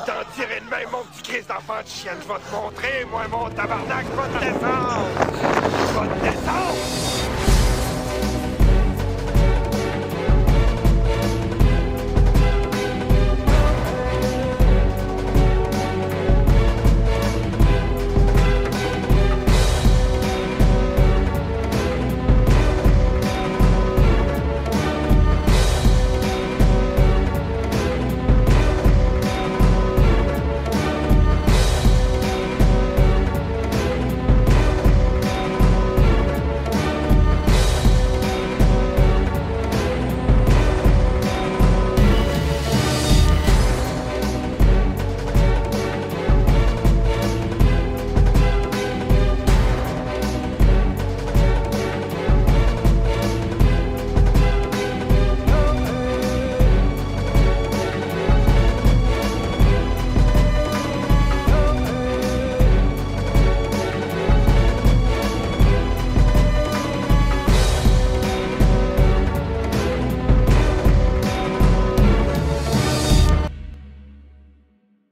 T'en tirer de même, mon petit Christ d'enfant de chienne. Je vais te montrer, moi, mon tabarnak. Je